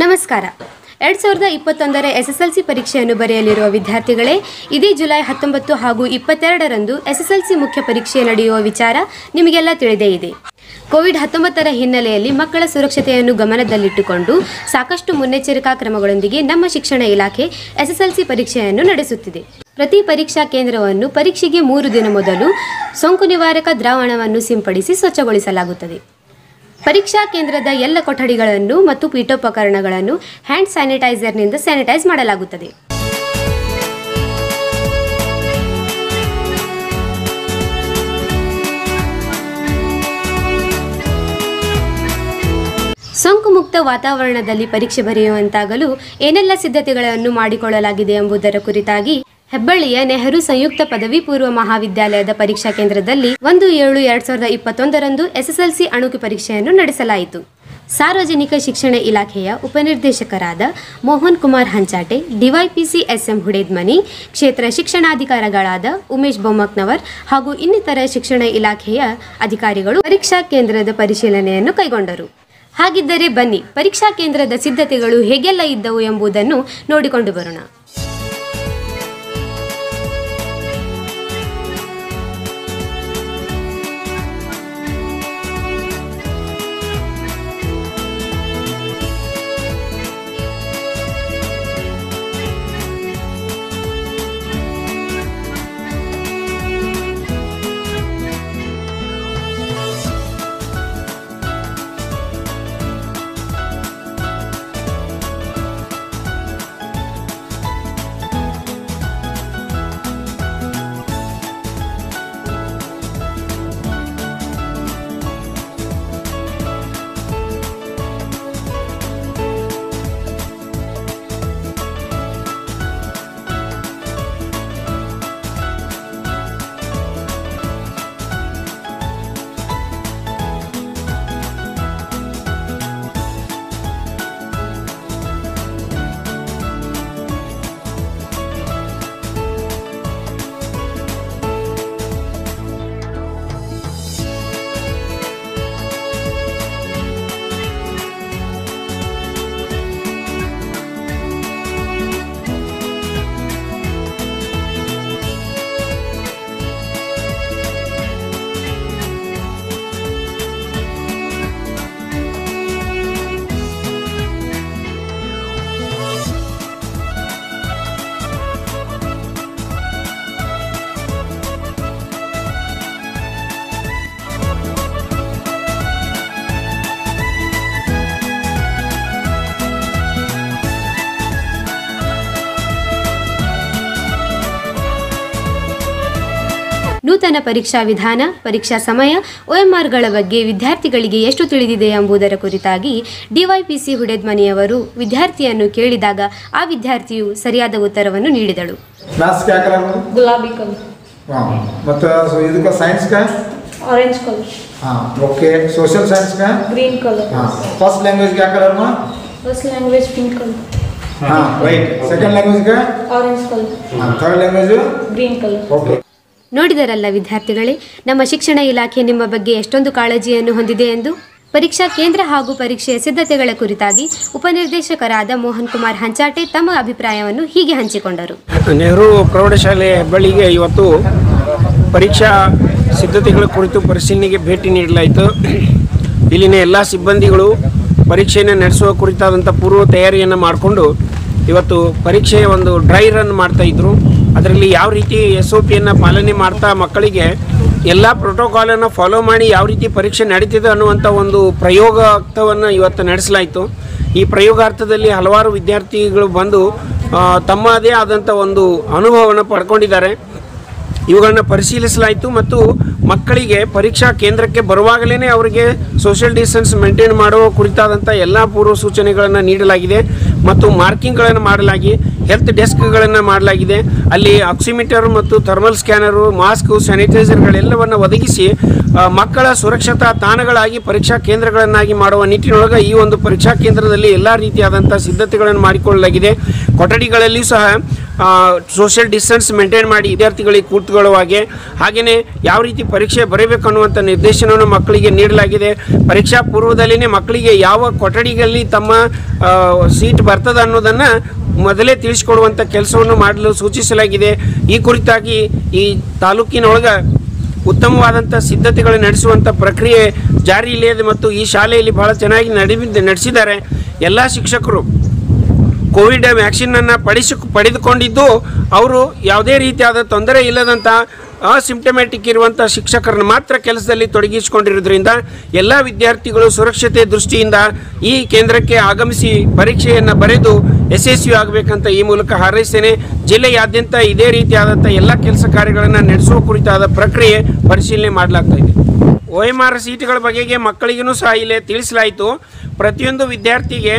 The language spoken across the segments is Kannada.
ನಮಸ್ಕಾರ. ಎರಡ್ ಸಾವಿರದ ಇಪ್ಪತ್ತೊಂದರ ಸಿ ಪರೀಕ್ಷೆಯನ್ನು ಬರೆಯಲಿರುವ ವಿದ್ಯಾರ್ಥಿಗಳೇ, ಇದೇ ಜುಲೈ ಹತ್ತೊಂಬತ್ತು ಹಾಗೂ ಇಪ್ಪತ್ತೆರಡರಂದು ಸಿ ಮುಖ್ಯ ಪರೀಕ್ಷೆ ನಡೆಯುವ ವಿಚಾರ ನಿಮಗೆಲ್ಲ ತಿಳಿದೇ ಇದೆ. ಕೋವಿಡ್ ಹತ್ತೊಂಬತ್ತರ ಹಿನ್ನೆಲೆಯಲ್ಲಿ ಮಕ್ಕಳ ಸುರಕ್ಷತೆಯನ್ನು ಗಮನದಲ್ಲಿಟ್ಟುಕೊಂಡು ಸಾಕಷ್ಟು ಮುನ್ನೆಚ್ಚರಿಕಾ ಕ್ರಮಗಳೊಂದಿಗೆ ನಮ್ಮ ಶಿಕ್ಷಣ ಇಲಾಖೆ ಎಸ್ಎಸ್ಎಲ್ಸಿ ಪರೀಕ್ಷೆಯನ್ನು ನಡೆಸುತ್ತಿದೆ. ಪ್ರತಿ ಪರೀಕ್ಷಾ ಕೇಂದ್ರವನ್ನು ಪರೀಕ್ಷೆಗೆ ಮೂರು ದಿನ ಮೊದಲು ಸೋಂಕು ನಿವಾರಕ ದ್ರಾವಣವನ್ನು ಸಿಂಪಡಿಸಿ ಸ್ವಚ್ಛಗೊಳಿಸಲಾಗುತ್ತದೆ. ಪರೀಕ್ಷಾ ಕೇಂದ್ರದ ಎಲ್ಲ ಕೊಠಡಿಗಳನ್ನು ಮತ್ತು ಪೀಠೋಪಕರಣಗಳನ್ನು ಹ್ಯಾಂಡ್ ಸ್ಯಾನಿಟೈಸರ್ನಿಂದ ಸ್ಯಾನಿಟೈಸ್ ಮಾಡಲಾಗುತ್ತದೆ. ಸೋಂಕು ಮುಕ್ತ ವಾತಾವರಣದಲ್ಲಿ ಪರೀಕ್ಷೆ ಬರೆಯುವಂತಾಗಲು ಏನೆಲ್ಲ ಸಿದ್ಧತೆಗಳನ್ನು ಮಾಡಿಕೊಳ್ಳಲಾಗಿದೆ ಎಂಬುದರ ಕುರಿತಾಗಿ ಹೆಬ್ಬಳ್ಳಿಯ ನೆಹರು ಸಂಯುಕ್ತ ಪದವಿ ಪೂರ್ವ ಮಹಾವಿದ್ಯಾಲಯದ ಪರೀಕ್ಷಾ ಕೇಂದ್ರದಲ್ಲಿ ಒಂದು ಏಳು ಎರಡ್ ಸಾವಿರದ ಇಪ್ಪತ್ತೊಂದರಂದು ಎಸ್ಎಸ್ಎಲ್ಸಿ ಅಣುಕು ಪರೀಕ್ಷೆಯನ್ನು ನಡೆಸಲಾಯಿತು. ಸಾರ್ವಜನಿಕ ಶಿಕ್ಷಣ ಇಲಾಖೆಯ ಉಪನಿರ್ದೇಶಕರಾದ ಮೋಹನ್ ಕುಮಾರ್ ಹಂಚಾಟೆ, ಡಿವೈಪಿಸಿ ಎಸ್ಎಂ ಹುಡೇದ್ಮನಿ, ಕ್ಷೇತ್ರ ಶಿಕ್ಷಣಾಧಿಕಾರಿಗಳಾದ ಉಮೇಶ್ ಬೊಮ್ಮಕ್ನವರ್ ಹಾಗೂ ಇನ್ನಿತರ ಶಿಕ್ಷಣ ಇಲಾಖೆಯ ಅಧಿಕಾರಿಗಳು ಪರೀಕ್ಷಾ ಕೇಂದ್ರದ ಪರಿಶೀಲನೆಯನ್ನು ಕೈಗೊಂಡರು. ಹಾಗಿದ್ದರೆ ಬನ್ನಿ, ಪರೀಕ್ಷಾ ಕೇಂದ್ರದ ಸಿದ್ಧತೆಗಳು ಹೇಗೆಲ್ಲ ಇದ್ದವು ಎಂಬುದನ್ನು ನೋಡಿಕೊಂಡು ಬರೋಣ. ನೂತನ ಪರೀಕ್ಷಾ ವಿಧಾನ ಪರೀಕ್ಷಾ ಸಮಯ ಒಎಂಆರ್ಗಳ ಬಗ್ಗೆ ವಿದ್ಯಾರ್ಥಿಗಳಿಗೆ ಎಷ್ಟು ತಿಳಿದಿದೆ ಎಂಬುದರ ಕುರಿತಾಗಿ ಡಿವೈಪಿಸಿ ಹುಡೇದ್ಮನಿಯವರು ವಿದ್ಯಾರ್ಥಿಯನ್ನು ಕೇಳಿದಾಗ ಆ ವಿದ್ಯಾರ್ಥಿಯು ಸರಿಯಾದ ಉತ್ತರವನ್ನು ನೀಡಿದಳು मैथ्स क्या कलर में गुलाबी कलर हाँ मतलब सो इसका साइंस का ऑरेंज कलर हाँ ओके सोशल साइंस का ग्रीन कलर हाँ फर्स्ट लैंग्वेज क्या कलर में फर्स्ट लैंग्वेज पिंक कलर हाँ राइट सेकंड लैंग्वेज का ऑरेंज कलर हाँ third language green colour okay ನೋಡಿದರಲ್ಲ ವಿದ್ಯಾರ್ಥಿಗಳೇ, ನಮ್ಮ ಶಿಕ್ಷಣ ಇಲಾಖೆ ನಿಮ್ಮ ಬಗ್ಗೆ ಎಷ್ಟೊಂದು ಕಾಳಜಿಯನ್ನು ಹೊಂದಿದೆ ಎಂದು? ಪರೀಕ್ಷಾ ಕೇಂದ್ರ ಹಾಗೂ ಪರೀಕ್ಷೆಯ ಸಿದ್ಧತೆಗಳ ಕುರಿತಾಗಿ ಉಪನಿರ್ದೇಶಕರಾದ ಮೋಹನ್ ಕುಮಾರ್ ಹಂಚಾಟೆ ತಮ್ಮ ಅಭಿಪ್ರಾಯವನ್ನು ಹೀಗೆ ಹಂಚಿಕೊಂಡರು. ನೆಹರು ಪ್ರೌಢಶಾಲೆ ಹೆಬ್ಬಳ್ಳಿಗೆ ಇವತ್ತು ಪರೀಕ್ಷಾ ಸಿದ್ಧತೆಗಳ ಕುರಿತು ಪರಿಶೀಲನೆಗೆ ಭೇಟಿ ನೀಡಲಾಯಿತು. ಇಲ್ಲಿನ ಎಲ್ಲ ಸಿಬ್ಬಂದಿಗಳು ಪರೀಕ್ಷೆಯನ್ನು ನಡೆಸುವ ಕುರಿತಾದಂಥ ಪೂರ್ವ ತಯಾರಿಯನ್ನು ಮಾಡಿಕೊಂಡು ಇವತ್ತು ಪರೀಕ್ಷೆಯ ಒಂದು ಡ್ರೈ ರನ್ ಮಾಡ್ತಾ ಇದ್ರು. ಅದರಲ್ಲಿ ಯಾವ ರೀತಿ ಎಸ್ ಒ ಪಿಯನ್ನು ಪಾಲನೆ ಮಾಡ್ತಾ ಮಕ್ಕಳಿಗೆ ಎಲ್ಲ ಪ್ರೋಟೋಕಾಲನ್ನು ಫಾಲೋ ಮಾಡಿ ಯಾವ ರೀತಿ ಪರೀಕ್ಷೆ ನಡೀತಿದೆ ಅನ್ನುವಂಥ ಒಂದು ಪ್ರಯೋಗಾರ್ಥವನ್ನು ಇವತ್ತು ನಡೆಸಲಾಯಿತು. ಈ ಪ್ರಯೋಗಾರ್ಥದಲ್ಲಿ ಹಲವಾರು ವಿದ್ಯಾರ್ಥಿಗಳು ಬಂದು ತಮ್ಮದೇ ಆದಂಥ ಒಂದು ಅನುಭವವನ್ನು ಪಡ್ಕೊಂಡಿದ್ದಾರೆ. ಇವುಗಳನ್ನ ಪರಿಶೀಲಿಸಲಾಯಿತು ಮತ್ತು ಮಕ್ಕಳಿಗೆ ಪರೀಕ್ಷಾ ಕೇಂದ್ರಕ್ಕೆ ಬರುವಾಗಲೇ ಅವರಿಗೆ ಸೋಷಿಯಲ್ ಡಿಸ್ಟೆನ್ಸ್ ಮೇಂಟೈನ್ ಮಾಡುವ ಕುರಿತಾದಂಥ ಎಲ್ಲ ಪೂರ್ವ ಸೂಚನೆಗಳನ್ನು ನೀಡಲಾಗಿದೆ ಮತ್ತು ಮಾರ್ಕಿಂಗ್ಗಳನ್ನು ಮಾಡಲಾಗಿ. ಹೆಲ್ತ್ ಡೆಸ್ಕ್ಗಳನ್ನು ಮಾಡಲಾಗಿದೆ. ಅಲ್ಲಿ ಆಕ್ಸಿಮೀಟರ್ ಮತ್ತು ಥರ್ಮಲ್ ಸ್ಕ್ಯಾನರು, ಮಾಸ್ಕು ಸ್ಯಾನಿಟೈಸರ್ಗಳೆಲ್ಲವನ್ನು ಒದಗಿಸಿ ಮಕ್ಕಳ ಸುರಕ್ಷತಾ ತಾಣಗಳಾಗಿ ಪರೀಕ್ಷಾ ಕೇಂದ್ರಗಳನ್ನಾಗಿ ಮಾಡುವ ನಿಟ್ಟಿನೊಳಗೆ ಈ ಒಂದು ಪರೀಕ್ಷಾ ಕೇಂದ್ರದಲ್ಲಿ ಎಲ್ಲ ರೀತಿಯಾದಂಥ ಸಿದ್ಧತೆಗಳನ್ನು ಮಾಡಿಕೊಳ್ಳಲಾಗಿದೆ. ಕೊಠಡಿಗಳಲ್ಲಿಯೂ ಸಹ ಸೋಷಿಯಲ್ ಡಿಸ್ಟೆನ್ಸ್ ಮೇಂಟೈನ್ ಮಾಡಿ ವಿದ್ಯಾರ್ಥಿಗಳಿಗೆ ಕೂತ್ಕೊಳ್ಳುವ ಹಾಗೆ ಹಾಗೆಯೇ ಯಾವ ರೀತಿ ಪರೀಕ್ಷೆ ಬರೀಬೇಕು ಅನ್ನುವಂಥ ನಿರ್ದೇಶನವನ್ನು ಮಕ್ಕಳಿಗೆ ನೀಡಲಾಗಿದೆ. ಪರೀಕ್ಷಾ ಪೂರ್ವದಲ್ಲಿನೇ ಮಕ್ಕಳಿಗೆ ಯಾವ ಕೊಠಡಿಗಳಲ್ಲಿ ತಮ್ಮ ಸೀಟ್ ಬರ್ತದೆ ಅನ್ನೋದನ್ನು ಮೊದಲೇ ತಿಳಿಸಿಕೊಡುವಂಥ ಕೆಲಸವನ್ನು ಮಾಡಲು ಸೂಚಿಸಲಾಗಿದೆ. ಈ ಕುರಿತಾಗಿ ಈ ತಾಲೂಕಿನೊಳಗೆ ಉತ್ತಮವಾದಂಥ ಸಿದ್ಧತೆಗಳು ನಡೆಸುವಂಥ ಪ್ರಕ್ರಿಯೆ ಜಾರಿಯಲ್ಲಿದೆ ಮತ್ತು ಈ ಶಾಲೆಯಲ್ಲಿ ಬಹಳ ಚೆನ್ನಾಗಿ ನಡೆ ನಡೆಸಿದ್ದಾರೆ. ಎಲ್ಲ ಶಿಕ್ಷಕರು ಕೋವಿಡ್ ವ್ಯಾಕ್ಸಿನನ್ನು ಪಡಿಸಿ ಪಡೆದುಕೊಂಡಿದ್ದು, ಅವರು ಯಾವುದೇ ರೀತಿಯಾದ ತೊಂದರೆ ಇಲ್ಲದಂಥ ಅಸಿಂಪ್ಟಮ್ಯಾಟಿಕ್ ಇರುವಂಥ ಶಿಕ್ಷಕರನ್ನು ಮಾತ್ರ ಕೆಲಸದಲ್ಲಿ ತೊಡಗಿಸಿಕೊಂಡಿರೋದ್ರಿಂದ ಎಲ್ಲ ವಿದ್ಯಾರ್ಥಿಗಳು ಸುರಕ್ಷತೆ ದೃಷ್ಟಿಯಿಂದ ಈ ಕೇಂದ್ರಕ್ಕೆ ಆಗಮಿಸಿ ಪರೀಕ್ಷೆಯನ್ನು ಬರೆದು ಯಶಸ್ವಿ ಆಗಬೇಕಂತ ಈ ಮೂಲಕ ಹಾರೈಸ್ತೇನೆ. ಜಿಲ್ಲೆಯಾದ್ಯಂತ ಇದೇ ರೀತಿಯಾದಂಥ ಎಲ್ಲ ಕೆಲಸ ಕಾರ್ಯಗಳನ್ನು ನಡೆಸುವ ಕುರಿತಾದ ಪ್ರಕ್ರಿಯೆ ಪರಿಶೀಲನೆ ಮಾಡಲಾಗ್ತಾ ಇದೆ. ಒ ಎಂ ಆರ್ ಸೀಟ್ಗಳ ಬಗೆಗೆ ಮಕ್ಕಳಿಗೂ ಸಹ ಇಲ್ಲೇ ತಿಳಿಸಲಾಯಿತು. ಪ್ರತಿಯೊಂದು ವಿದ್ಯಾರ್ಥಿಗೆ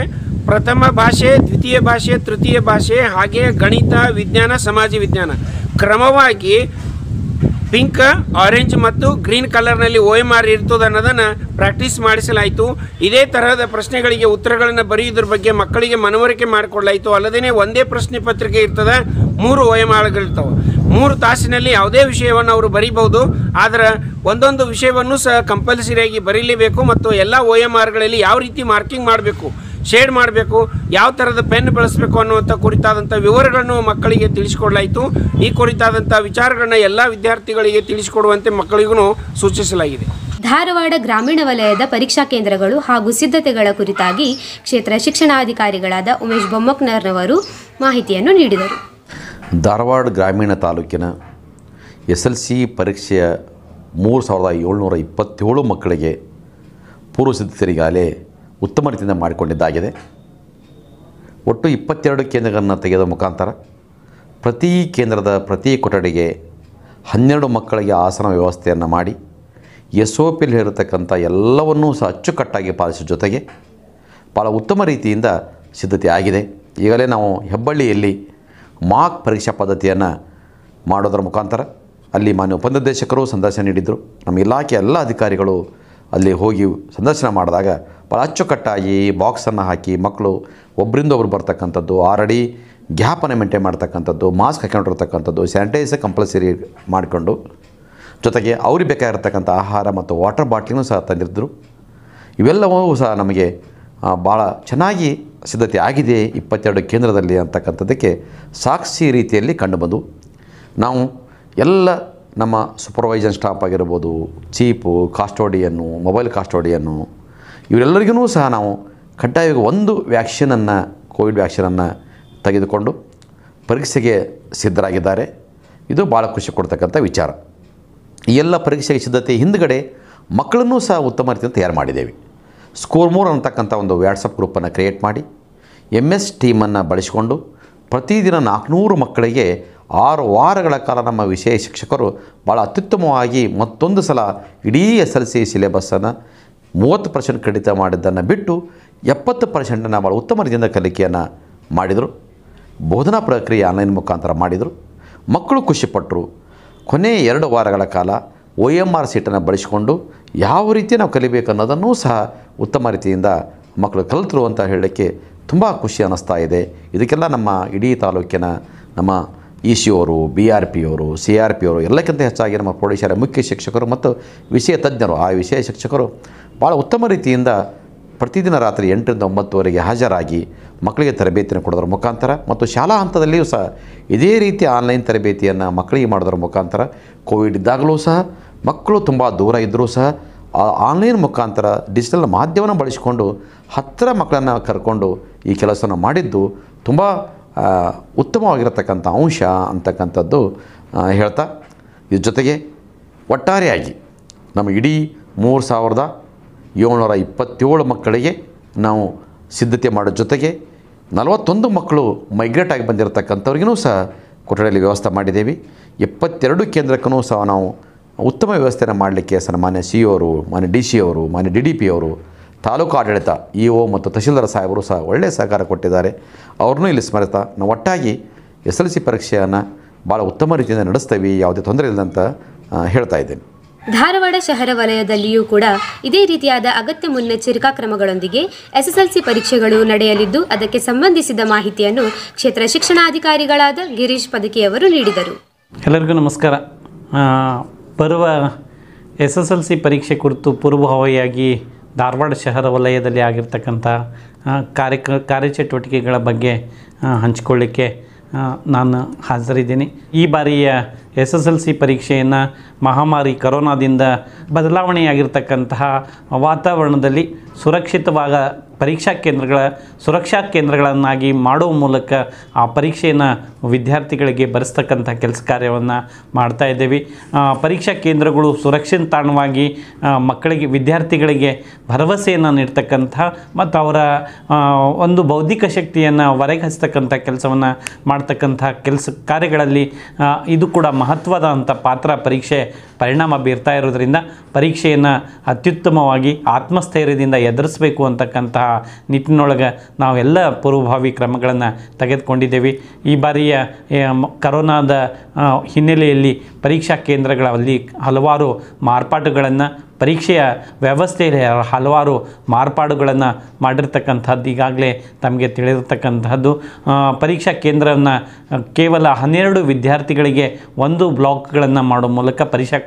ಪ್ರಥಮ ಭಾಷೆ, ದ್ವಿತೀಯ ಭಾಷೆ, ತೃತೀಯ ಭಾಷೆ ಹಾಗೆ ಗಣಿತ, ವಿಜ್ಞಾನ, ಸಮಾಜ ವಿಜ್ಞಾನ. ಕ್ರಮವಾಗಿ ಪಿಂಕ್, ಆರೆಂಜ್ ಮತ್ತು ಗ್ರೀನ್ ಕಲರ್ನಲ್ಲಿ ಓ ಎಂ ಆರ್ ಇರ್ತದೆ ಅನ್ನೋದನ್ನು ಪ್ರಾಕ್ಟೀಸ್ ಮಾಡಿಸಲಾಯಿತು. ಇದೇ ತರಹದ ಪ್ರಶ್ನೆಗಳಿಗೆ ಉತ್ತರಗಳನ್ನು ಬರೆಯುವುದ್ರ ಬಗ್ಗೆ ಮಕ್ಕಳಿಗೆ ಮನವರಿಕೆ ಮಾಡಿಕೊಡ್ಲಾಯಿತು ಅಲ್ಲದೇ ಒಂದೇ ಪ್ರಶ್ನೆ ಪತ್ರಿಕೆ ಇರ್ತದೆ, ಮೂರು ಒ ಎಂ ಆರ್ಗಳಿರ್ತವೆ ಮೂರು ತಾಸಿನಲ್ಲಿ ಯಾವುದೇ ವಿಷಯವನ್ನು ಅವರು ಬರೀಬಹುದು, ಆದರೆ ಒಂದೊಂದು ವಿಷಯವನ್ನು ಸಹ ಕಂಪಲ್ಸರಿಯಾಗಿ ಬರೀಲೇಬೇಕು ಮತ್ತು ಎಲ್ಲ ಒ ಎಂ ಆರ್ಗಳಲ್ಲಿ ಯಾವ ರೀತಿ ಮಾರ್ಕಿಂಗ್ ಮಾಡಬೇಕು ಶೇಡ್ ಮಾಡಬೇಕು ಯಾವ ಥರದ ಪೆನ್ ಬಳಸಬೇಕು ಅನ್ನುವಂಥ ಕುರಿತಾದಂಥ ವಿವರಗಳನ್ನು ಮಕ್ಕಳಿಗೆ ತಿಳಿಸಿಕೊಡಲಾಯಿತು. ಈ ಕುರಿತಾದಂಥ ವಿಚಾರಗಳನ್ನು ಎಲ್ಲ ವಿದ್ಯಾರ್ಥಿಗಳಿಗೆ ತಿಳಿಸಿಕೊಡುವಂತೆ ಮಕ್ಕಳಿಗೂ ಸೂಚಿಸಲಾಗಿದೆ. ಧಾರವಾಡ ಗ್ರಾಮೀಣ ವಲಯದ ಪರೀಕ್ಷಾ ಕೇಂದ್ರಗಳು ಹಾಗೂ ಸಿದ್ಧತೆಗಳ ಕುರಿತಾಗಿ ಕ್ಷೇತ್ರ ಶಿಕ್ಷಣಾಧಿಕಾರಿಗಳಾದ ಉಮೇಶ್ ಬೊಮ್ಮಕ್ನರ್ನವರು ಮಾಹಿತಿಯನ್ನು ನೀಡಿದರು. ಧಾರವಾಡ ಗ್ರಾಮೀಣ ತಾಲೂಕಿನ ಎಸ್ ಎಲ್ ಸಿ ಪರೀಕ್ಷೆಯ ಮೂರು ಸಾವಿರದ ಏಳ್ನೂರ ಇಪ್ಪತ್ತೇಳು ಮಕ್ಕಳಿಗೆ ಪೂರ್ವ ಸಿದ್ಧತೆಗಾಗಲೇ ಉತ್ತಮ ರೀತಿಯಿಂದ ಮಾಡಿಕೊಂಡಿದ್ದಾಗಿದೆ. ಒಟ್ಟು ಇಪ್ಪತ್ತೆರಡು ಕೇಂದ್ರಗಳನ್ನು ತೆಗೆದ ಮುಖಾಂತರ ಪ್ರತಿ ಕೇಂದ್ರದ ಪ್ರತಿ ಕೊಠಡಿಗೆ ಹನ್ನೆರಡು ಮಕ್ಕಳಿಗೆ ಆಸನ ವ್ಯವಸ್ಥೆಯನ್ನು ಮಾಡಿ ಎಸ್ ಒ ಪಿಲಿ ಇರತಕ್ಕಂಥ ಎಲ್ಲವನ್ನೂ ಸಹ ಅಚ್ಚುಕಟ್ಟಾಗಿ ಪಾಲಿಸೋ ಜೊತೆಗೆ ಭಾಳ ಉತ್ತಮ ರೀತಿಯಿಂದ ಸಿದ್ಧತೆ ಆಗಿದೆ ಈಗಲೇ ನಾವು ಹೆಬ್ಬಳ್ಳಿಯಲ್ಲಿ ಮಾಕ್ ಪರೀಕ್ಷಾ ಪದ್ಧತಿಯನ್ನು ಮಾಡೋದರ ಮುಖಾಂತರ ಅಲ್ಲಿ ಮಾನ್ಯ ಉಪನಿರ್ದೇಶಕರು ಸಂದರ್ಶನ ನೀಡಿದರು. ನಮ್ಮ ಇಲಾಖೆ ಎಲ್ಲ ಅಧಿಕಾರಿಗಳು ಅಲ್ಲಿ ಹೋಗಿ ಸಂದರ್ಶನ ಮಾಡಿದಾಗ ಭಾಳ ಅಚ್ಚುಕಟ್ಟಾಗಿ ಬಾಕ್ಸನ್ನು ಹಾಕಿ ಮಕ್ಕಳು ಒಬ್ಬರಿಂದ ಒಬ್ರು ಬರ್ತಕ್ಕಂಥದ್ದು ಆಲ್ರೆಡಿ ಗ್ಯಾಪನ್ನು ಮೇಂಟೈನ್ ಮಾಡ್ತಕ್ಕಂಥದ್ದು ಮಾಸ್ಕ್ ಹಾಕೊಂಡಿರ್ತಕ್ಕಂಥದ್ದು ಸ್ಯಾನಿಟೈಸರ್ ಕಂಪಲ್ಸರಿ ಮಾಡಿಕೊಂಡು, ಜೊತೆಗೆ ಅವ್ರಿಗೆ ಬೇಕಾಗಿರ್ತಕ್ಕಂಥ ಆಹಾರ ಮತ್ತು ವಾಟರ್ ಬಾಟ್ಲಿನೂ ಸಹ ತಂದಿದ್ದರು ಇವೆಲ್ಲವೂ ಸಹ ನಮಗೆ ಭಾಳ ಚೆನ್ನಾಗಿ ಸಿದ್ಧತೆ ಆಗಿದೆ ಇಪ್ಪತ್ತೆರಡು ಕೇಂದ್ರದಲ್ಲಿ ಅಂತಕ್ಕಂಥದ್ದಕ್ಕೆ ಸಾಕ್ಷಿ ರೀತಿಯಲ್ಲಿ ಕಂಡುಬಂದು. ನಾವು ಎಲ್ಲ ನಮ್ಮ ಸೂಪರ್ವೈಸರ್ ಸ್ಟಾಫ್ ಆಗಿರ್ಬೋದು ಚೀಪು ಕಾಸ್ಟೋಡಿಯನ್ನು ಮೊಬೈಲ್ ಕಾಸ್ಟೋಡಿಯನ್ನು ಇವರೆಲ್ಲರಿಗೂ ಸಹ ನಾವು ಕಡ್ಡಾಯವಾಗಿ ಒಂದು ವ್ಯಾಕ್ಸಿನನ್ನು, ಕೋವಿಡ್ ವ್ಯಾಕ್ಸಿನನ್ನು ತೆಗೆದುಕೊಂಡು ಪರೀಕ್ಷೆಗೆ ಸಿದ್ಧರಾಗಿದ್ದಾರೆ. ಇದು ಭಾಳ ಖುಷಿ ಕೊಡ್ತಕ್ಕಂಥ ವಿಚಾರ. ಈ ಎಲ್ಲ ಪರೀಕ್ಷೆಗೆ ಸಿದ್ಧತೆ ಹಿಂದುಗಡೆ ಮಕ್ಕಳನ್ನೂ ಸಹ ಉತ್ತಮ ರೀತಿಯಲ್ಲಿ ತಯಾರು ಮಾಡಿದ್ದೇವೆ. ಸ್ಕೋರ್ ಮೂರ್ ಅಂತಕ್ಕಂಥ ಒಂದು ವ್ಯಾಟ್ಸಪ್ ಗ್ರೂಪನ್ನು ಕ್ರಿಯೇಟ್ ಮಾಡಿ ಎಂ ಎಸ್ ಟೀಮನ್ನು ಬಳಸಿಕೊಂಡು ಪ್ರತಿದಿನ ನಾಲ್ಕುನೂರು ಮಕ್ಕಳಿಗೆ ಆರು ವಾರಗಳ ಕಾಲ ನಮ್ಮ ವಿಷಯ ಶಿಕ್ಷಕರು ಭಾಳ ಅತ್ಯುತ್ತಮವಾಗಿ ಮತ್ತೊಂದು ಸಲ ಇಡೀ ಎಸ್ ಎಲ್ ಸಿ ಸಿಲೆಬಸ್ಸನ್ನು ಮೂವತ್ತು ಪರ್ಸೆಂಟ್ ಕಡಿತ ಮಾಡಿದ್ದನ್ನು ಬಿಟ್ಟು ಎಪ್ಪತ್ತು ಪರ್ಸೆಂಟನ್ನು ಭಾಳ ಉತ್ತಮ ರೀತಿಯಿಂದ ಕಲಿಕೆಯನ್ನು ಮಾಡಿದರು. ಬೋಧನಾ ಪ್ರಕ್ರಿಯೆ ಆನ್ಲೈನ್ ಮುಖಾಂತರ ಮಾಡಿದರು. ಮಕ್ಕಳು ಖುಷಿಪಟ್ಟರು ಕೊನೆ ಎರಡು ವಾರಗಳ ಕಾಲ ಒ ಎಂ ಆರ್ ಸೀಟನ್ನು ಬಳಸಿಕೊಂಡು ಯಾವ ರೀತಿ ನಾವು ಕಲಿಬೇಕು ಅನ್ನೋದನ್ನೂ ಸಹ ಉತ್ತಮ ರೀತಿಯಿಂದ ಮಕ್ಕಳು ಕಲಿತರು ಅಂತ ಹೇಳೋಕ್ಕೆ ತುಂಬ ಖುಷಿ ಅನ್ನಿಸ್ತಾ ಇದೆ. ಇದಕ್ಕೆಲ್ಲ ನಮ್ಮ ಇಡೀ ತಾಲೂಕಿನ ನಮ್ಮ ಇ ಸಿ ಅವರು ಬಿ ಆರ್ ಪಿ ಅವರು ಸಿ ಆರ್ ಪಿ ಅವರು ಎಲ್ಲಕ್ಕಿಂತ ಹೆಚ್ಚಾಗಿ ನಮ್ಮ ಪ್ರೌಢಶಾಲೆ ಮುಖ್ಯ ಶಿಕ್ಷಕರು ಮತ್ತು ವಿಷಯ ತಜ್ಞರು. ಆ ವಿಷಯ ಶಿಕ್ಷಕರು ಭಾಳ ಉತ್ತಮ ರೀತಿಯಿಂದ ಪ್ರತಿದಿನ ರಾತ್ರಿ ಎಂಟರಿಂದ ಒಂಬತ್ತುವರೆಗೆ ಹಾಜರಾಗಿ ಮಕ್ಕಳಿಗೆ ತರಬೇತಿಯನ್ನು ಕೊಡೋದ್ರ ಮುಖಾಂತರ ಮತ್ತು ಶಾಲಾ ಹಂತದಲ್ಲಿಯೂ ಸಹ ಇದೇ ರೀತಿ ಆನ್ಲೈನ್ ತರಬೇತಿಯನ್ನು ಮಕ್ಕಳಿಗೆ ಮಾಡೋದ್ರ ಮುಖಾಂತರ ಕೋವಿಡ್ ಇದ್ದಾಗಲೂ ಸಹ ಮಕ್ಕಳು ತುಂಬ ದೂರ ಇದ್ದರೂ ಸಹ ಆನ್ಲೈನ್ ಮುಖಾಂತರ ಡಿಜಿಟಲ್ ಮಾಧ್ಯಮನ ಬಳಸಿಕೊಂಡು ಹತ್ತಿರ ಮಕ್ಕಳನ್ನು ಕರ್ಕೊಂಡು ಈ ಕೆಲಸವನ್ನು ಮಾಡಿದ್ದು ತುಂಬ ಉತ್ತಮವಾಗಿರತಕ್ಕಂಥ ಅಂಶ ಅಂತಕ್ಕಂಥದ್ದು ಹೇಳ್ತಾ ಇದ್ರ ಜೊತೆಗೆ ಒಟ್ಟಾರೆಯಾಗಿ ನಮ್ಮ ಇಡೀ ಮೂರು ಸಾವಿರದ ಏಳ್ನೂರ ಇಪ್ಪತ್ತೇಳು ಮಕ್ಕಳಿಗೆ ನಾವು ಸಿದ್ಧತೆ ಮಾಡೋ ಜೊತೆಗೆ ನಲವತ್ತೊಂದು ಮಕ್ಕಳು ಮೈಗ್ರೇಟ್ ಆಗಿ ಬಂದಿರತಕ್ಕಂಥವ್ರಿಗೂ ಸಹ ಕೊಠಡಿಯಲ್ಲಿ ವ್ಯವಸ್ಥೆ ಮಾಡಿದ್ದೀವಿ. ಎಪ್ಪತ್ತೆರಡು ಕೇಂದ್ರಕ್ಕೂ ಸಹ ನಾವು ಉತ್ತಮ ವ್ಯವಸ್ಥೆಯನ್ನು ಮಾಡಲಿಕ್ಕೆ ಸನ್ಮಾನ್ಯ ಸಿ ಅವರು ಮಾನ್ಯ ಡಿ ಸಿ ಅವರು ಮಾನ್ಯ ಡಿ ಡಿ ಪಿ ಅವರು ತಾಲೂಕು ಆಡಳಿತ ಇ ಒ ಮತ್ತು ತಹಶೀಲ್ದಾರ್ ಸಾಹೇಬರು ಸಹ ಒಳ್ಳೆಯ ಸಹಕಾರ ಕೊಟ್ಟಿದ್ದಾರೆ. ಅವ್ರನ್ನೂ ಇಲ್ಲಿ ಸ್ಮರಿತಾ ನಾವು ಒಟ್ಟಾಗಿ ಎಸ್ ಎಲ್ ಸಿ ಪರೀಕ್ಷೆಯನ್ನು ಭಾಳ ಉತ್ತಮ ರೀತಿಯಿಂದ ನಡೆಸ್ತೀವಿ ಯಾವುದೇ ತೊಂದರೆ ಇಲ್ಲ ಅಂತ ಹೇಳ್ತಾ ಇದ್ದೇನೆ. ಧಾರವಾಡ ಶಹರ ವಲಯದಲ್ಲಿಯೂ ಕೂಡ ಇದೇ ರೀತಿಯಾದ ಅಗತ್ಯ ಮುನ್ನೆಚ್ಚರಿಕಾ ಕ್ರಮಗಳೊಂದಿಗೆ ಎಸ್ಎಸ್ಎಲ್ಸಿ ಪರೀಕ್ಷೆಗಳು ನಡೆಯಲಿದ್ದು ಅದಕ್ಕೆ ಸಂಬಂಧಿಸಿದ ಮಾಹಿತಿಯನ್ನು ಕ್ಷೇತ್ರ ಶಿಕ್ಷಣಾಧಿಕಾರಿಗಳಾದ ಗಿರೀಶ್ ಪದಕಿಯವರು ನೀಡಿದರು. ಎಲ್ಲರಿಗೂ ನಮಸ್ಕಾರ. ಬರುವ ಎಸ್ ಎಸ್ ಎಲ್ ಸಿ ಪರೀಕ್ಷೆ ಕುರಿತು ಪೂರ್ವಭಾವಿಯಾಗಿ ಧಾರವಾಡ ಶಹರ ವಲಯದಲ್ಲಿ ಆಗಿರ್ತಕ್ಕಂಥ ಕಾರ್ಯಕ ಕಾರ್ಯ ಕಾರ್ಯಚಟುವಟಿಕೆಗಳ ಬಗ್ಗೆ ಹಂಚಿಕೊಳ್ಳಿಕ್ಕೆ ನಾನು ಹಾಜರಿದ್ದೀನಿ. ಈ ಬಾರಿಯ ಎಸ್ ಎಸ್ ಎಲ್ ಸಿ ಪರೀಕ್ಷೆಯನ್ನು ಮಹಾಮಾರಿ ಕರೋನಾದಿಂದ ಬದಲಾವಣೆಯಾಗಿರ್ತಕ್ಕಂತಹ ವಾತಾವರಣದಲ್ಲಿ ಸುರಕ್ಷಿತವಾದ ಪರೀಕ್ಷಾ ಕೇಂದ್ರಗಳ ಸುರಕ್ಷಾ ಕೇಂದ್ರಗಳನ್ನಾಗಿ ಮಾಡುವ ಮೂಲಕ ಆ ಪರೀಕ್ಷೆಯನ್ನು ವಿದ್ಯಾರ್ಥಿಗಳಿಗೆ ಬರೆಸ್ತಕ್ಕಂಥ ಕೆಲಸ ಕಾರ್ಯವನ್ನು ಮಾಡ್ತಾ ಇದ್ದೇವೆ. ಪರೀಕ್ಷಾ ಕೇಂದ್ರಗಳು ಸುರಕ್ಷಿತ ತಾಣವಾಗಿ ಮಕ್ಕಳಿಗೆ, ವಿದ್ಯಾರ್ಥಿಗಳಿಗೆ ಭರವಸೆಯನ್ನು ನೀಡ್ತಕ್ಕಂಥ ಮತ್ತು ಅವರ ಒಂದು ಬೌದ್ಧಿಕ ಶಕ್ತಿಯನ್ನು ಹೊರಗೆ ಹಚ್ಚತಕ್ಕಂಥ ಕೆಲಸವನ್ನು ಮಾಡ್ತಕ್ಕಂಥ ಕೆಲಸ ಕಾರ್ಯಗಳಲ್ಲಿ ಇದು ಕೂಡ ಮಹತ್ವದಂಥ ಪಾತ್ರ ಪರೀಕ್ಷೆ ಪರಿಣಾಮ ಬೀರ್ತಾ ಇರೋದರಿಂದ ಪರೀಕ್ಷೆಯನ್ನು ಅತ್ಯುತ್ತಮವಾಗಿ ಆತ್ಮಸ್ಥೈರ್ಯದಿಂದ ಎದುರಿಸಬೇಕು ಅಂತಕ್ಕಂತಹ ನಿಟ್ಟಿನೊಳಗೆ ನಾವೆಲ್ಲ ಪೂರ್ವಭಾವಿ ಕ್ರಮಗಳನ್ನು ತೆಗೆದುಕೊಂಡಿದ್ದೇವೆ. ಈ ಬಾರಿಯ ಕರೋನಾದ ಹಿನ್ನೆಲೆಯಲ್ಲಿ ಪರೀಕ್ಷಾ ಕೇಂದ್ರಗಳಲ್ಲಿ ಹಲವಾರು ಮಾರ್ಪಾಟುಗಳನ್ನು ಪರೀಕ್ಷೆಯ ವ್ಯವಸ್ಥೆಯಲ್ಲಿ ಹಲವಾರು ಮಾರ್ಪಾಡುಗಳನ್ನು ಮಾಡಿರ್ತಕ್ಕಂಥದ್ದು ಈಗಾಗಲೇ ತಮಗೆ ತಿಳಿದಿರ್ತಕ್ಕಂಥದ್ದು. ಪರೀಕ್ಷಾ ಕೇಂದ್ರವನ್ನು ಕೇವಲ ಹನ್ನೆರಡು ವಿದ್ಯಾರ್ಥಿಗಳಿಗೆ ಒಂದು ಬ್ಲಾಕ್ಗಳನ್ನು ಮಾಡೋ ಮೂಲಕ, ಪರೀಕ್ಷಾ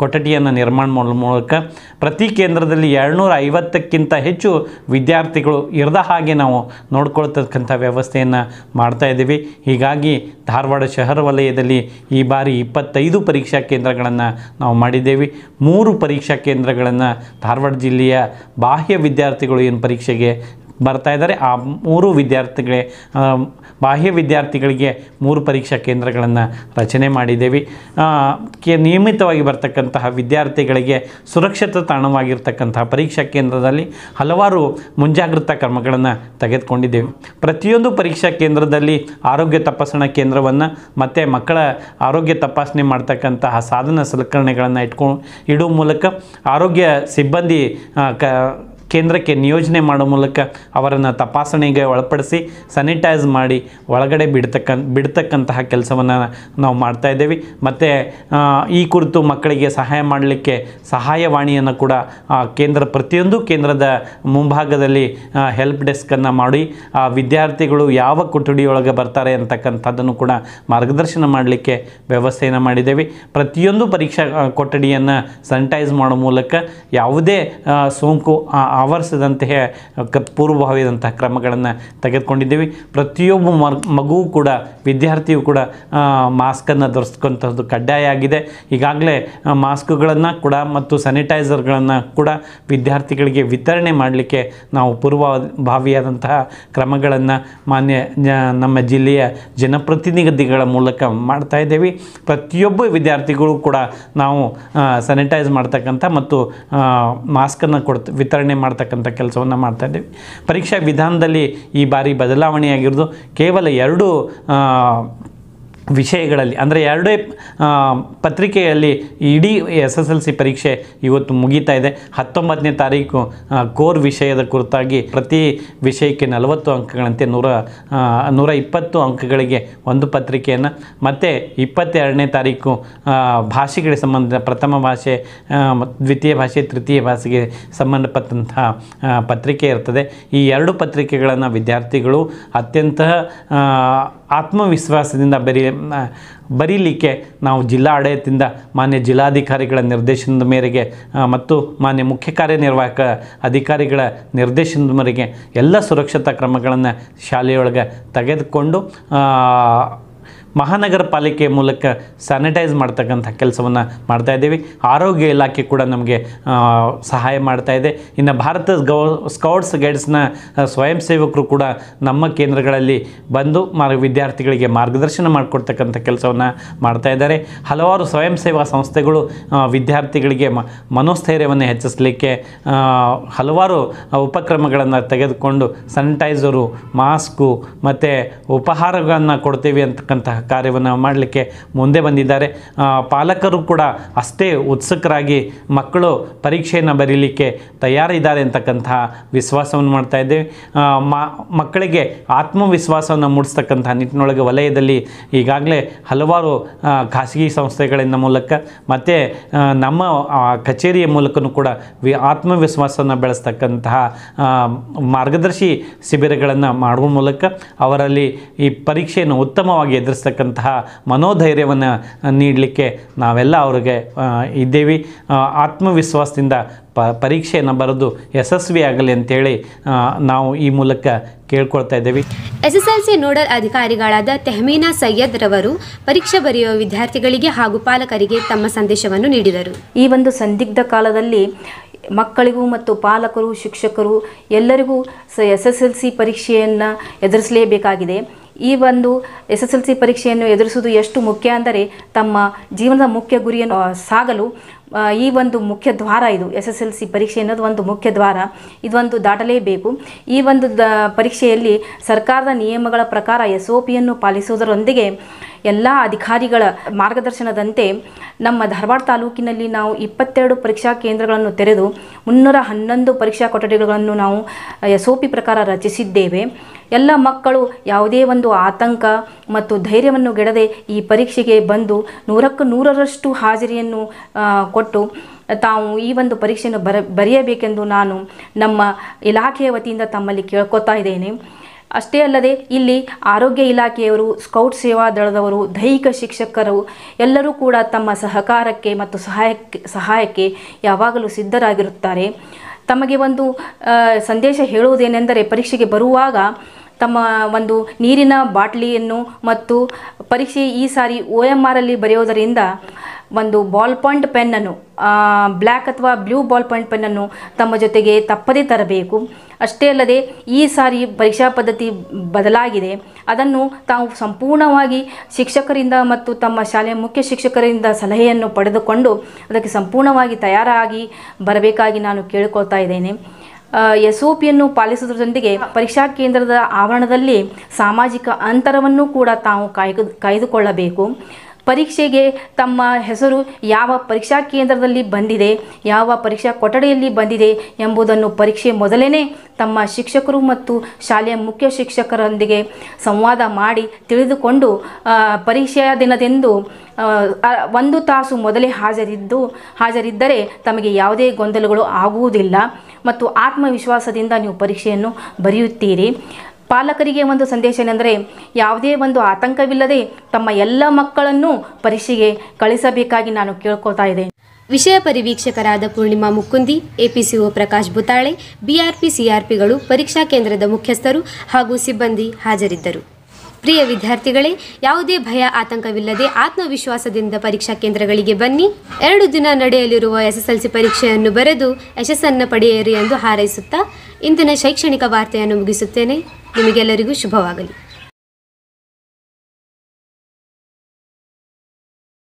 ಕೊಠಡಿಯನ್ನು ನಿರ್ಮಾಣ ಮಾಡೋ ಮೂಲಕ ಪ್ರತಿ ಕೇಂದ್ರದಲ್ಲಿ ಎರಡುನೂರ ಐವತ್ತಕ್ಕಿಂತ ಹೆಚ್ಚು ವಿದ್ಯಾರ್ಥಿಗಳು ಇರದ ಹಾಗೆ ನಾವು ನೋಡ್ಕೊಳ್ತಕ್ಕಂಥ ವ್ಯವಸ್ಥೆಯನ್ನು ಮಾಡ್ತಾ ಇದ್ದೀವಿ. ಹೀಗಾಗಿ ಧಾರವಾಡ ಶಹರ ವಲಯದಲ್ಲಿ ಈ ಬಾರಿ ಇಪ್ಪತ್ತೈದು ಪರೀಕ್ಷಾ ಕೇಂದ್ರಗಳನ್ನು ನಾವು ಮಾಡಿದ್ದೇವೆ. ಮೂರು ಪರೀಕ್ಷಾ ಕೇಂದ್ರಗಳನ್ನು ಧಾರವಾಡ ಜಿಲ್ಲೆಯ ಬಾಹ್ಯ ವಿದ್ಯಾರ್ಥಿಗಳು ಏನು ಪರೀಕ್ಷೆಗೆ ಬರ್ತಾ ಇದ್ದಾರೆ. ಆ ಮೂರು ವಿದ್ಯಾರ್ಥಿಗಳೇ ಬಾಹ್ಯ ವಿದ್ಯಾರ್ಥಿಗಳಿಗೆ ಮೂರು ಪರೀಕ್ಷಾ ಕೇಂದ್ರಗಳನ್ನು ರಚನೆ ಮಾಡಿದ್ದೇವೆ. ಕೆ, ನಿಯಮಿತವಾಗಿ ಬರ್ತಕ್ಕಂತಹ ವಿದ್ಯಾರ್ಥಿಗಳಿಗೆ ಸುರಕ್ಷಿತ ತಾಣವಾಗಿರ್ತಕ್ಕಂತಹ ಪರೀಕ್ಷಾ ಕೇಂದ್ರದಲ್ಲಿ ಹಲವಾರು ಮುಂಜಾಗ್ರತಾ ಕ್ರಮಗಳನ್ನು ತೆಗೆದುಕೊಂಡಿದ್ದೇವೆ. ಪ್ರತಿಯೊಂದು ಪರೀಕ್ಷಾ ಕೇಂದ್ರದಲ್ಲಿ ಆರೋಗ್ಯ ತಪಾಸಣಾ ಕೇಂದ್ರವನ್ನು ಮತ್ತು ಮಕ್ಕಳ ಆರೋಗ್ಯ ತಪಾಸಣೆ ಮಾಡ್ತಕ್ಕಂತಹ ಸಾಧನ ಸಲಕರಣೆಗಳನ್ನು ಇಟ್ಕೊಂಡು ಇಡುವ ಮೂಲಕ ಆರೋಗ್ಯ ಸಿಬ್ಬಂದಿ ಕ ಕೇಂದ್ರಕ್ಕೆ ನಿಯೋಜನೆ ಮಾಡೋ ಮೂಲಕ ಅವರನ್ನು ತಪಾಸಣೆಗೆ ಒಳಪಡಿಸಿ ಸ್ಯಾನಿಟೈಸ್ ಮಾಡಿ ಒಳಗಡೆ ಬಿಡ್ತಕ್ಕ, ಬಿಡ್ತಕ್ಕಂತಹ ಕೆಲಸವನ್ನು ನಾವು ಮಾಡ್ತಾ ಇದ್ದೇವೆ. ಮತ್ತು ಈ ಕುರಿತು ಮಕ್ಕಳಿಗೆ ಸಹಾಯ ಮಾಡಲಿಕ್ಕೆ ಸಹಾಯವಾಣಿಯನ್ನು ಕೂಡ ಕೇಂದ್ರ ಪ್ರತಿಯೊಂದು ಕೇಂದ್ರದ ಮುಂಭಾಗದಲ್ಲಿ ಹೆಲ್ಪ್ ಡೆಸ್ಕನ್ನು ಮಾಡಿ ವಿದ್ಯಾರ್ಥಿಗಳು ಯಾವ ಕೊಠಡಿಯೊಳಗೆ ಬರ್ತಾರೆ ಅಂತಕ್ಕಂಥದ್ದನ್ನು ಕೂಡ ಮಾರ್ಗದರ್ಶನ ಮಾಡಲಿಕ್ಕೆ ವ್ಯವಸ್ಥೆಯನ್ನು ಮಾಡಿದ್ದೇವೆ. ಪ್ರತಿಯೊಂದು ಪರೀಕ್ಷಾ ಕೊಠಡಿಯನ್ನು ಸ್ಯಾನಿಟೈಸ್ ಮಾಡೋ ಮೂಲಕ ಯಾವುದೇ ಸೋಂಕು ಆವರಿಸದಂತಹ ಪೂರ್ವಭಾವಿಯಾದಂತಹ ಕ್ರಮಗಳನ್ನು ತೆಗೆದುಕೊಂಡಿದ್ದೀವಿ. ಪ್ರತಿಯೊಬ್ಬ ಮಗು ಕೂಡ, ವಿದ್ಯಾರ್ಥಿಯು ಕೂಡ ಮಾಸ್ಕನ್ನು ಧರಿಸ್ಕೊಂಥದ್ದು ಕಡ್ಡಾಯ ಆಗಿದೆ. ಈಗಾಗಲೇ ಮಾಸ್ಕ್ಗಳನ್ನು ಕೂಡ ಮತ್ತು ಸ್ಯಾನಿಟೈಸರ್ಗಳನ್ನು ಕೂಡ ವಿದ್ಯಾರ್ಥಿಗಳಿಗೆ ವಿತರಣೆ ಮಾಡಲಿಕ್ಕೆ ನಾವು ಪೂರ್ವಭಾವಿಯಾದಂತಹ ಕ್ರಮಗಳನ್ನು ಮಾನ್ಯ ನಮ್ಮ ಜಿಲ್ಲೆಯ ಜನಪ್ರತಿನಿಧಿಗಳ ಮೂಲಕ ಮಾಡ್ತಾ ಇದ್ದೇವೆ. ಪ್ರತಿಯೊಬ್ಬ ವಿದ್ಯಾರ್ಥಿಗಳು ಕೂಡ ನಾವು ಸ್ಯಾನಿಟೈಸ್ ಮಾಡ್ತಕ್ಕಂಥ ಮತ್ತು ಮಾಸ್ಕನ್ನು ಕೊಡ್ತ, ವಿತರಣೆ ಮಾಡ್ತಕ್ಕಂಥ ಕೆಲಸವನ್ನು ಮಾಡ್ತಾ ಇದ್ದೀವಿ. ಪರೀಕ್ಷಾ ವಿಧಾನದಲ್ಲಿ ಈ ಬಾರಿ ಬದಲಾವಣೆಯಾಗಿರೋದು ಕೇವಲ ಎರಡು ವಿಷಯಗಳಲ್ಲಿ, ಅಂದರೆ ಎರಡೇ ಪತ್ರಿಕೆಯಲ್ಲಿ ಇಡೀ ಎಸ್ ಎಸ್ ಎಲ್ ಸಿ ಪರೀಕ್ಷೆ ಇವತ್ತು ಮುಗೀತಾ ಇದೆ. ಹತ್ತೊಂಬತ್ತನೇ ತಾರೀಕು ಕೋರ್ ವಿಷಯದ ಕುರಿತಾಗಿ ಪ್ರತಿ ವಿಷಯಕ್ಕೆ ನಲವತ್ತು ಅಂಕಗಳಂತೆ ನೂರ ನೂರ ಇಪ್ಪತ್ತು ಅಂಕಗಳಿಗೆ ಒಂದು ಪತ್ರಿಕೆಯನ್ನು. ಮತ್ತು ಇಪ್ಪತ್ತೆರಡನೇ ತಾರೀಕು ಭಾಷೆಗಳಿಗೆ ಸಂಬಂಧ, ಪ್ರಥಮ ಭಾಷೆ ದ್ವಿತೀಯ ಭಾಷೆ, ತೃತೀಯ ಭಾಷೆಗೆ ಸಂಬಂಧಪಟ್ಟಂತಹ ಪತ್ರಿಕೆ ಇರ್ತದೆ. ಈ ಎರಡು ಪತ್ರಿಕೆಗಳನ್ನು ವಿದ್ಯಾರ್ಥಿಗಳು ಅತ್ಯಂತ ಆತ್ಮವಿಶ್ವಾಸದಿಂದ ಬರೀ ಬರೀಲಿಕ್ಕೆ ನಾವು ಜಿಲ್ಲಾ ಆಡಳಿತದಿಂದ ಮಾನ್ಯ ಜಿಲ್ಲಾಧಿಕಾರಿಗಳ ನಿರ್ದೇಶನದ ಮೇರೆಗೆ ಮತ್ತು ಮಾನ್ಯ ಮುಖ್ಯ ಕಾರ್ಯನಿರ್ವಾಹಕ ಅಧಿಕಾರಿಗಳ ನಿರ್ದೇಶನದ ಮೇರೆಗೆ ಎಲ್ಲ ಸುರಕ್ಷತಾ ಕ್ರಮಗಳನ್ನು ಶಾಲೆಯೊಳಗೆ ತೆಗೆದುಕೊಂಡು ಮಹಾನಗರ ಪಾಲಿಕೆ ಮೂಲಕ ಸ್ಯಾನಿಟೈಸ್ ಮಾಡ್ತಕ್ಕಂಥ ಕೆಲಸವನ್ನು ಮಾಡ್ತಾ ಇದ್ದೀವಿ. ಆರೋಗ್ಯ ಇಲಾಖೆ ಕೂಡ ನಮಗೆ ಸಹಾಯ ಮಾಡ್ತಾ ಇದೆ. ಇನ್ನು ಭಾರತ ಗೌ, ಸ್ಕೌಟ್ಸ್ ಗೈಡ್ಸ್ನ ಸ್ವಯಂ ಸೇವಕರು ಕೂಡ ನಮ್ಮ ಕೇಂದ್ರಗಳಲ್ಲಿ ಬಂದು ಮಾರ್, ವಿದ್ಯಾರ್ಥಿಗಳಿಗೆ ಮಾರ್ಗದರ್ಶನ ಮಾಡಿಕೊಡ್ತಕ್ಕಂಥ ಕೆಲಸವನ್ನು ಮಾಡ್ತಾ ಇದ್ದಾರೆ. ಹಲವಾರು ಸ್ವಯಂ ಸೇವಾ ಸಂಸ್ಥೆಗಳು ವಿದ್ಯಾರ್ಥಿಗಳಿಗೆ ಮನೋಸ್ಥೈರ್ಯವನ್ನು ಹೆಚ್ಚಿಸಲಿಕ್ಕೆ ಹಲವಾರು ಉಪಕ್ರಮಗಳನ್ನು ತೆಗೆದುಕೊಂಡು ಸ್ಯಾನಿಟೈಸರು ಮಾಸ್ಕು ಮತ್ತು ಉಪಹಾರಗಳನ್ನು ಕೊಡ್ತೀವಿ ಅಂತಕ್ಕಂತಹ ಕಾರ್ಯವನ್ನು ಮಾಡಲಿಕ್ಕೆ ಮುಂದೆ ಬಂದಿದ್ದಾರೆ. ಪಾಲಕರು ಕೂಡ ಅಷ್ಟೇ ಉತ್ಸುಕರಾಗಿ ಮಕ್ಕಳು ಪರೀಕ್ಷೆಯನ್ನು ಬರೀಲಿಕ್ಕೆ ತಯಾರಿದ್ದಾರೆ ಅಂತಕ್ಕಂತಹ ವಿಶ್ವಾಸವನ್ನು ಮಾಡ್ತಾ ಇದ್ದೇವೆ. ಮಕ್ಕಳಿಗೆ ಆತ್ಮವಿಶ್ವಾಸವನ್ನು ಮೂಡಿಸ್ತಕ್ಕಂಥ ನಿಟ್ಟಿನೊಳಗೆ ವಲಯದಲ್ಲಿ ಈಗಾಗಲೇ ಹಲವಾರು ಖಾಸಗಿ ಸಂಸ್ಥೆಗಳಿಂದ ಮೂಲಕ ಮತ್ತು ನಮ್ಮ ಕಚೇರಿಯ ಮೂಲಕನೂ ಕೂಡ ವಿ, ಆತ್ಮವಿಶ್ವಾಸವನ್ನು ಬೆಳೆಸ್ತಕ್ಕಂತಹ ಮಾರ್ಗದರ್ಶಿ ಶಿಬಿರಗಳನ್ನು ಮಾಡುವ ಮೂಲಕ ಅವರಲ್ಲಿ ಈ ಪರೀಕ್ಷೆಯನ್ನು ಉತ್ತಮವಾಗಿ ಎದುರಿಸ್ತಕ್ಕಂತಹ ಮನೋಧೈರ್ಯವನ್ನು ನೀಡಲಿಕ್ಕೆ ನಾವೆಲ್ಲ ಅವರಿಗೆ ಇದ್ದೀವಿ. ಆತ್ಮವಿಶ್ವಾಸದಿಂದ ಪ ಪರೀಕ್ಷೆಯನ್ನು ಬರೆದು ಯಶಸ್ವಿಯಾಗಲಿ ಅಂತೇಳಿ ನಾವು ಈ ಮೂಲಕ ಕೇಳ್ಕೊಳ್ತಾ ಇದ್ದೇವೆ. ಸಿ ನೋಡಲ್ ಅಧಿಕಾರಿಗಳಾದ ತೆಹಮೀನಾ ಸೈಯದ್ ರವರು ಪರೀಕ್ಷೆ ಬರೆಯುವ ವಿದ್ಯಾರ್ಥಿಗಳಿಗೆ ಹಾಗೂ ಪಾಲಕರಿಗೆ ತಮ್ಮ ಸಂದೇಶವನ್ನು ನೀಡಿದರು. ಈ ಒಂದು ಸಂದಿಗ್ಧ ಕಾಲದಲ್ಲಿ ಮಕ್ಕಳಿಗೂ ಮತ್ತು ಪಾಲಕರು ಶಿಕ್ಷಕರು ಎಲ್ಲರಿಗೂ ಸ ಎಸ್ ಎಸ್ ಎಲ್ ಸಿ ಪರೀಕ್ಷೆಯನ್ನು ಎದುರಿಸಲೇಬೇಕಾಗಿದೆ. ಈ ಒಂದು ಎಸ್ ಎಸ್ ಎಲ್ ಸಿ ಪರೀಕ್ಷೆಯನ್ನು ಎದುರಿಸುವುದು ಎಷ್ಟು ಮುಖ್ಯ ಅಂದರೆ ತಮ್ಮ ಜೀವನದ ಮುಖ್ಯ ಗುರಿಯನ್ನು ಸಾಗಲು ಈ ಒಂದು ಮುಖ್ಯ ದ್ವಾರ ಇದು ಎಸ್ ಎಸ್ ಎಲ್ ಸಿ ಪರೀಕ್ಷೆ ಅನ್ನೋದು ಒಂದು ಮುಖ್ಯ ದ್ವಾರ. ಇದೊಂದು ದಾಟಲೇಬೇಕು. ಈ ಒಂದು ದ, ಪರೀಕ್ಷೆಯಲ್ಲಿ ಸರ್ಕಾರದ ನಿಯಮಗಳ ಪ್ರಕಾರ ಎಸ್ ಒ ಪಿಯನ್ನು ಪಾಲಿಸುವುದರೊಂದಿಗೆ ಎಲ್ಲ ಅಧಿಕಾರಿಗಳ ಮಾರ್ಗದರ್ಶನದಂತೆ ನಮ್ಮ ಧಾರವಾಡ ತಾಲೂಕಿನಲ್ಲಿ ನಾವು ಇಪ್ಪತ್ತೆರಡು ಪರೀಕ್ಷಾ ಕೇಂದ್ರಗಳನ್ನು ತೆರೆದು ಮುನ್ನೂರ ಹನ್ನೊಂದು ಪರೀಕ್ಷಾ ಕೊಠಡಿಗಳನ್ನು ನಾವು ಎಸ್ ಒ ಪಿ ಪ್ರಕಾರ ರಚಿಸಿದ್ದೇವೆ. ಎಲ್ಲ ಮಕ್ಕಳು ಯಾವುದೇ ಒಂದು ಆತಂಕ ಮತ್ತು ಧೈರ್ಯವನ್ನು ಗೆಡದೆ ಈ ಪರೀಕ್ಷೆಗೆ ಬಂದು ನೂರಕ್ಕೆ ನೂರರಷ್ಟು ಹಾಜರಿಯನ್ನು ಕೊಟ್ಟು ತಾವು ಈ ಒಂದು ಪರೀಕ್ಷೆಯನ್ನು ಬರ, ಬರೆಯಬೇಕೆಂದು ನಾನು ನಮ್ಮ ಇಲಾಖೆಯ ವತಿಯಿಂದ ತಮ್ಮಲ್ಲಿ ಕೇಳ್ಕೊತಾ ಇದ್ದೇನೆ. ಅಷ್ಟೇ ಅಲ್ಲದೆ ಇಲ್ಲಿ ಆರೋಗ್ಯ ಇಲಾಖೆಯವರು, ಸ್ಕೌಟ್ ಸೇವಾ ದಳದವರು, ದೈಹಿಕ ಶಿಕ್ಷಕರು ಎಲ್ಲರೂ ಕೂಡ ತಮ್ಮ ಸಹಕಾರಕ್ಕೆ ಮತ್ತು ಸಹಾಯಕ್ಕೆ ಸಹಾಯಕ್ಕೆ ಯಾವಾಗಲೂ ಸಿದ್ಧರಾಗಿರುತ್ತಾರೆ. ತಮಗೆ ಒಂದು ಸಂದೇಶ ಹೇಳುವುದೇನೆಂದರೆ ಪರೀಕ್ಷೆಗೆ ಬರುವಾಗ ತಮ್ಮ ಒಂದು ನೀರಿನ ಬಾಟ್ಲಿಯನ್ನು ಮತ್ತು ಪರೀಕ್ಷೆ ಈ ಸಾರಿ ಒ ಎಂ ಆರಲ್ಲಿ ಬರೆಯೋದರಿಂದ ಒಂದು ಬಾಲ್ ಪಾಯಿಂಟ್ ಪೆನ್ನನ್ನು ಬ್ಲ್ಯಾಕ್ ಅಥವಾ ಬ್ಲೂ ಬಾಲ್ ಪಾಯಿಂಟ್ ಪೆನ್ನನ್ನು ತಮ್ಮ ಜೊತೆಗೆ ತಪ್ಪದೇ ತರಬೇಕು. ಅಷ್ಟೇ ಅಲ್ಲದೆ ಈ ಸಾರಿ ಪರೀಕ್ಷಾ ಪದ್ಧತಿ ಬದಲಾಗಿದೆ. ಅದನ್ನು ತಾವು ಸಂಪೂರ್ಣವಾಗಿ ಶಿಕ್ಷಕರಿಂದ ಮತ್ತು ತಮ್ಮ ಶಾಲೆಯ ಮುಖ್ಯ ಶಿಕ್ಷಕರಿಂದ ಸಲಹೆಯನ್ನು ಪಡೆದುಕೊಂಡು ಅದಕ್ಕೆ ಸಂಪೂರ್ಣವಾಗಿ ತಯಾರಾಗಿ ಬರಬೇಕಾಗಿ ನಾನು ಕೇಳಿಕೊಳ್ತಾ ಇದ್ದೇನೆ. ಎಸ್ ಒ ಪಿಯನ್ನು ಪಾಲಿಸುವುದರೊಂದಿಗೆ ಪರೀಕ್ಷಾ ಕೇಂದ್ರದ ಆವರಣದಲ್ಲಿ ಸಾಮಾಜಿಕ ಅಂತರವನ್ನು ಕೂಡ ತಾವು ಕಾಯ್ದು, ಕಾಯ್ದುಕೊಳ್ಳಬೇಕು. ಪರೀಕ್ಷೆಗೆ ತಮ್ಮ ಹೆಸರು ಯಾವ ಪರೀಕ್ಷಾ ಕೇಂದ್ರದಲ್ಲಿ ಬಂದಿದೆ, ಯಾವ ಪರೀಕ್ಷಾ ಕೊಠಡಿಯಲ್ಲಿ ಬಂದಿದೆ ಎಂಬುದನ್ನು ಪರೀಕ್ಷೆ ಮೊದಲೇ ತಮ್ಮ ಶಿಕ್ಷಕರು ಮತ್ತು ಶಾಲೆಯ ಮುಖ್ಯ ಶಿಕ್ಷಕರೊಂದಿಗೆ ಸಂವಾದ ಮಾಡಿ ತಿಳಿದುಕೊಂಡು ಪರೀಕ್ಷೆಯ ದಿನದಂದು ಒಂದು ತಾಸು ಮೊದಲೇ ಹಾಜರಿದ್ದು, ಹಾಜರಿದ್ದರೆ ತಮಗೆ ಯಾವುದೇ ಗೊಂದಲಗಳು ಆಗುವುದಿಲ್ಲ ಮತ್ತು ಆತ್ಮವಿಶ್ವಾಸದಿಂದ ನೀವು ಪರೀಕ್ಷೆಯನ್ನು ಬರೆಯುತ್ತೀರಿ. ಪಾಲಕರಿಗೆ ಒಂದು ಸಂದೇಶ ಏನೆಂದರೆ ಯಾವುದೇ ಒಂದು ಆತಂಕವಿಲ್ಲದೆ ತಮ್ಮ ಎಲ್ಲ ಮಕ್ಕಳನ್ನು ಪರೀಕ್ಷೆಗೆ ಕಳಿಸಬೇಕಾಗಿ ನಾನು ಕೇಳ್ಕೊತಾ ಇದ್ದೇನೆ. ವಿಷಯ ಪರಿವೀಕ್ಷಕರಾದ ಪೂರ್ಣಿಮಾ ಮುಕುಂದಿ, ಎಪಿಸಿಒ ಪ್ರಕಾಶ್ ಬುತಾಳೆ, ಬಿಆರ್ಪಿ, ಸಿಆರ್ಪಿಗಳು, ಪರೀಕ್ಷಾ ಕೇಂದ್ರದ ಮುಖ್ಯಸ್ಥರು ಹಾಗೂ ಸಿಬ್ಬಂದಿ ಹಾಜರಿದ್ದರು. ಪ್ರಿಯ ವಿದ್ಯಾರ್ಥಿಗಳೇ, ಯಾವುದೇ ಭಯ, ಆತಂಕವಿಲ್ಲದೆ ಆತ್ಮವಿಶ್ವಾಸದಿಂದ ಪರೀಕ್ಷಾ ಕೇಂದ್ರಗಳಿಗೆ ಬನ್ನಿ. ಎರಡು ದಿನ ನಡೆಯಲಿರುವ ಎಸ್ಎಸ್ಎಲ್ಸಿ ಪರೀಕ್ಷೆಯನ್ನು ಬರೆದು ಯಶಸ್ಸನ್ನು ಪಡೆಯಿರಿ ಎಂದು ಹಾರೈಸುತ್ತಾ ಇಂದಿನ ಶೈಕ್ಷಣಿಕ ವಾರ್ತೆಯನ್ನು ಮುಗಿಸುತ್ತೇನೆ. ನಿಮಗೆಲ್ಲರಿಗೂ ಶುಭವಾಗಲಿ.